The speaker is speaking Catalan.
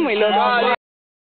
están muy